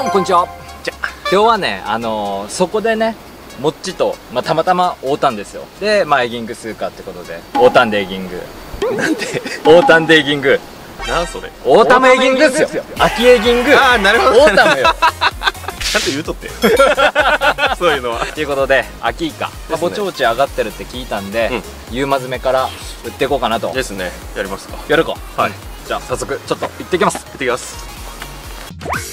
どうもこんにちは。じゃ今日はねあのー、そこでねもっちと、まあ、たまたま会うたんですよ。でまあエギングするかってことで。会うたんでエギング。なんで会うたんでエギング。なんそれ。 autumn エギングっすよ。秋エギング。ああなるほど。 autumn よ。ちゃんと言うとって。そういうのは。ということで秋イカ、まあ、ぼちぼち上がってるって聞いたんで、夕まずめから打っていこうかなと。ですね。やりますか。やるか。はい。じゃあ早速ちょっと行ってきます。行ってきます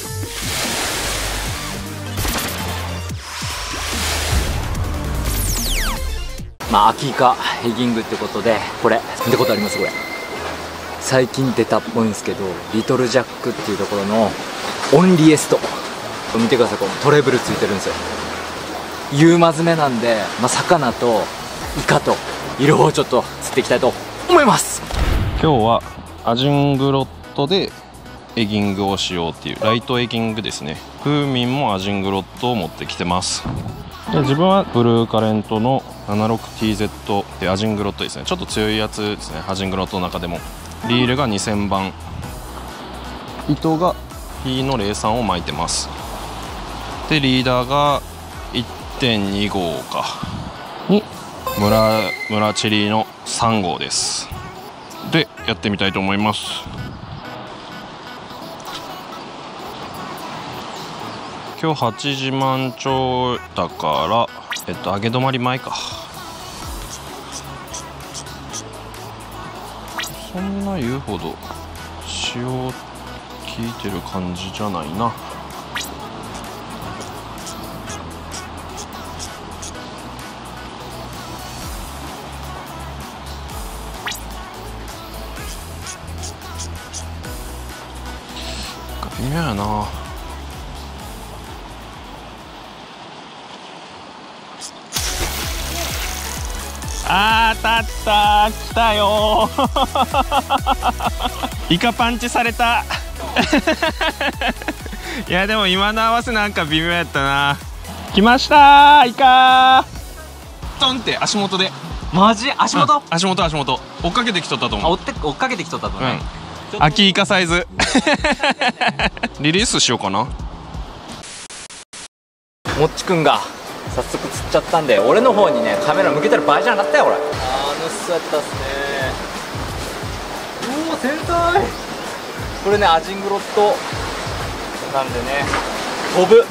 まあ秋イカヘギングってことでこれ。見たことありますこれ。最近出たっぽいんですけどリトルジャックっていうところのオンリエスト。見てくださいこのトレブルついてるんですよ。夕ま詰めなんで、まあ、魚とイカと色をちょっと釣っていきたいと思います。今日はアジングロットでエギングをしようっていうライトエギングですね。風民もアジングロットを持ってきてます。で自分はブルーカレントの 76TZ でアジングロットですね。ちょっと強いやつですね。アジングロットの中でも。リールが2000番。糸が P の03を巻いてます。でリーダーが1.2号か。に村村チェリーの3号です。でやってみたいと思います。今日8時満潮だからえっと上げ止まり前か。そんな言うほど潮効いてる感じじゃないな。微妙やな。あー当たった。来たよ。イカパンチされた。いやでも今の合わせなんか微妙やったな。来ましたイカ。トンって足元で。マジ？足元、うん。足元足元。追っかけてきとったとあ思う。追って追っかけてきとったとね、うん、秋イカサイズ。リリースしようかな。もっちくんが早速釣っちゃったんで俺の方にねカメラ向けてる場合じゃなかったよ俺。あーのっそやったっすね。うお繊細これねアジングロット。なんでね。飛ぶ。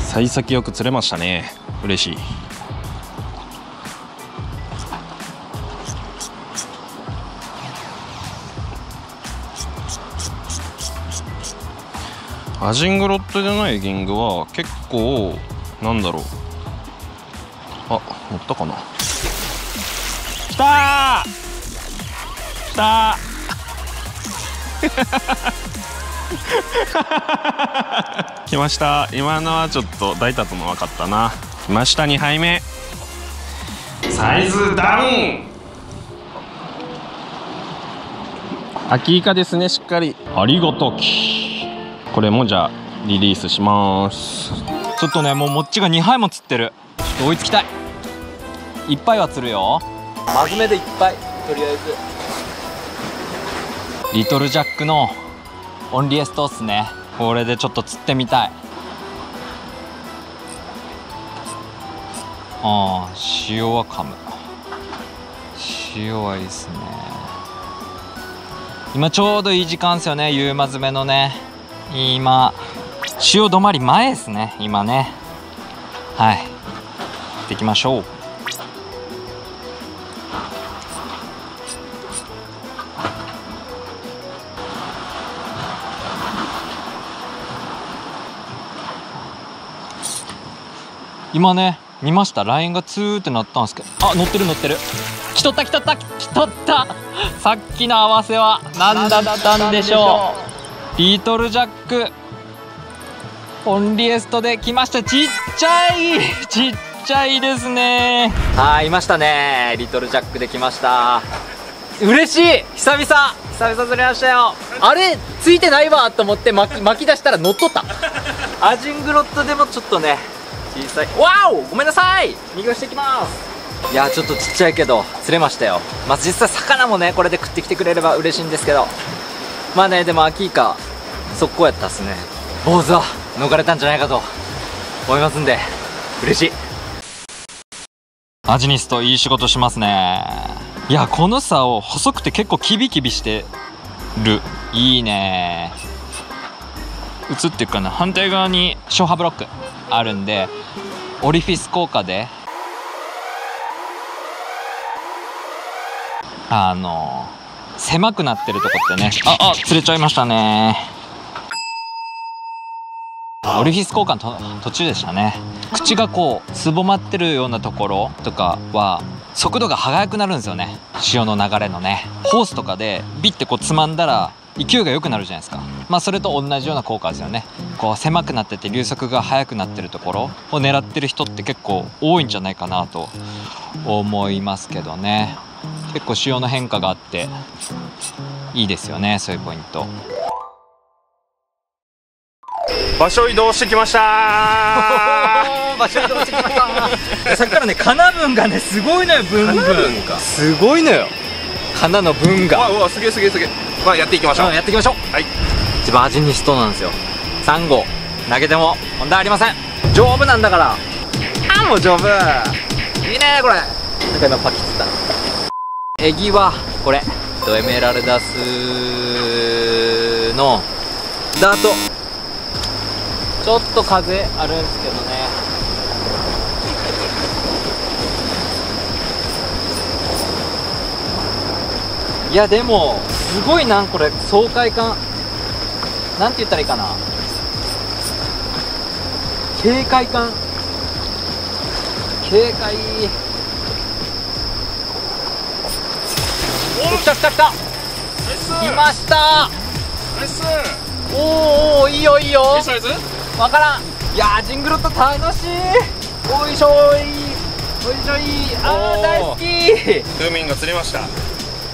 幸先よく釣れましたね。嬉しい。アジングロットでのエギングは結構なんだろう。あ乗ったかな。きたー。きたー。来ました。今のはちょっと大胆とも分かったな。来ました2杯目。サイズダウン。秋イカですねしっかり。ありがとき。これもじゃあリリースしますちょっとねもうもっちが2杯も釣ってる。ちょっと追いつきたい。いっぱいは釣るよ。真面目でいっぱいとりあえず。リトルジャックのオンリエストっすね。これでちょっと釣ってみたい。ああ塩は噛む。塩はいいっすね。今ちょうどいい時間ですよね。夕まずめのね。今潮止まり前ですね。今ね。はい。行ってきましょう。今ね見ました？ラインがツーってなったんですけど。あ乗ってる乗ってる。来とった来とった来とった。さっきの合わせは何だったんでしょう？リトルジャック。オンリエストで来ました。ちっちゃいちっちゃいですね。はいいましたね。リトルジャックで来ました。嬉しい！久々！久々釣れましたよ。あれついてないわと思って巻き 巻き出したら乗っとった。アジングロットでもちょっとね小さい。わおごめんなさい！右押していきます。いやちょっとちっちゃいけど釣れましたよ。まあ実際魚もねこれで食ってきてくれれば嬉しいんですけど。まあねでもアキイカ速攻やったっすね。坊主は逃れたんじゃないかと思いますんで嬉しい。アジニストいい仕事しますね。いやこの竿細くて結構キビキビしてる。いいね。映ってるかな反対側に消波ブロックあるんでオリフィス効果で。あの狭くなってるとこってね。ああ釣れちゃいましたね。オリフィス交換と途中でしたね。口がこうすぼまってるようなところとかは速度が速くなるんですよね。潮の流れのね。ホースとかでビッてこうつまんだら勢いが良くなるじゃないですか。まあそれと同じような効果ですよね。こう狭くなってて流速が速くなってるところを狙ってる人って結構多いんじゃないかなと思いますけどね。結構潮の変化があっていいですよねそういうポイント場所移動してきました。場所移動してきました。さっきからねかな分がねすごいのよ分かな分か。すごいのよ。かなの分が。わうわすげえすげえすげえ。まあやっていきましょう、うんやっていきましょう。はい。一番味にしとなんですよ。3号投げても問題ありません。丈夫なんだから。あもう丈夫。いいねこれ。なんか今パキった。エギはこれ。ドエメラルダスの。ダートちょっと風あるんですけどね。いやでもすごいなんこれ爽快感。なんて言ったらいいかな。警戒感。警戒お来た来た来た。来ました。おーおーいいよいいよ。いいサイズ？わからん。いやージングロット楽しい。おいしょい。おいしょい。あー大好き。風民が釣れました。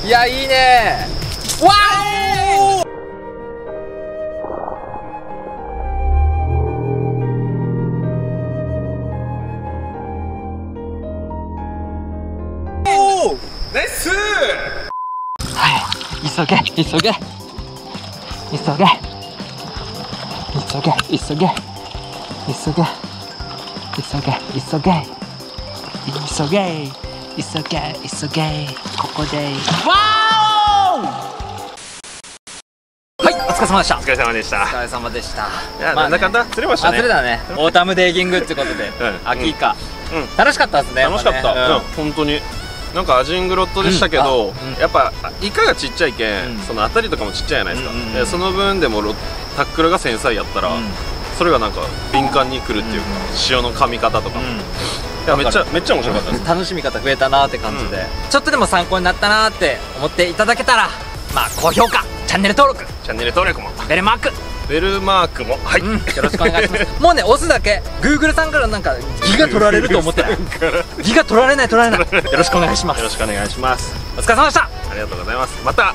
いやいいね。わーナイス。はい。急げ。急げ。急げ急げ急げ。急げ。急げ急げ。急げ急げ急げ。急げここで。わー！はいお疲れ様でした。お疲れ様でした。お疲れ様でした。いや、まあね。なんだかんだ釣れましたね。あそれだね。 autumn エギングってことで、うん。秋か、うん。楽しかったですね楽しかった、やうん。本当になんかアジングロッドでしたけど、うん。あ。うんやっぱイカがちっちゃいけん、うん。その当たりとかもちっちゃいじゃないですか、うんうんその分でもロタックルが繊細やったら、うん。それがなんか敏感にくるっていうか、潮の噛み方とかも、いやめっちゃめっちゃ面白かったです。楽しみ方増えたなって感じで、ちょっとでも参考になったなって思っていただけたらまあ高評価チャンネル登録。チャンネル登録も。ベルマーク、ベルマークも。はい、うん、よろしくお願いします。もうね押すだけ。Google さんからなんかギガ取られると思って ない。ギガ取られない。取られない。よろしくお願いします。よろしくお願いします。お疲れ様でした。ありがとうございます。また